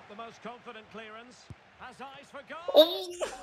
Not the most confident clearance. Has eyes for goal. Oh.